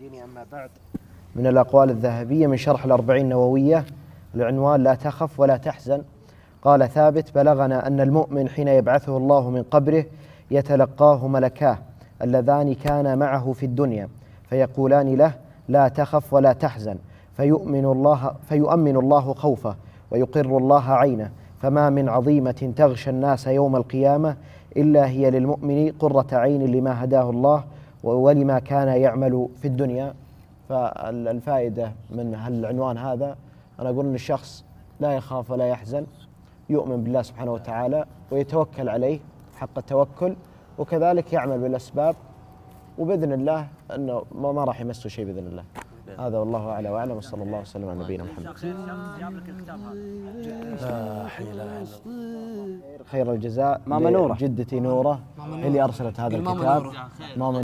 الدين أما بعد. من الأقوال الذهبية من شرح الأربعين النووية العنوان لا تخف ولا تحزن قال ثابت بلغنا أن المؤمن حين يبعثه الله من قبره يتلقاه ملكاه اللذان كانا معه في الدنيا فيقولان له لا تخف ولا تحزن فيؤمن الله فيؤمن الله خوفه ويقر الله عينه. فما من عظيمة تغشى الناس يوم القيامة إلا هي للمؤمن قرة عين لما هداه الله ولما كان يعمل في الدنيا. فالفائدة من العنوان هذا أنا أقول أن الشخص لا يخاف ولا يحزن يؤمن بالله سبحانه وتعالى ويتوكل عليه حق التوكل وكذلك يعمل بالأسباب وبإذن الله أنه ما ما راح يمسه شيء بإذن الله. هذا والله أعلى وأعلم وصلى الله وسلم على نبينا محمد. لا حول ولا قوة خير الجزاء ماما نورة. جدتي نورة هي اللي أرسلت هذا الماما الكتاب. ماما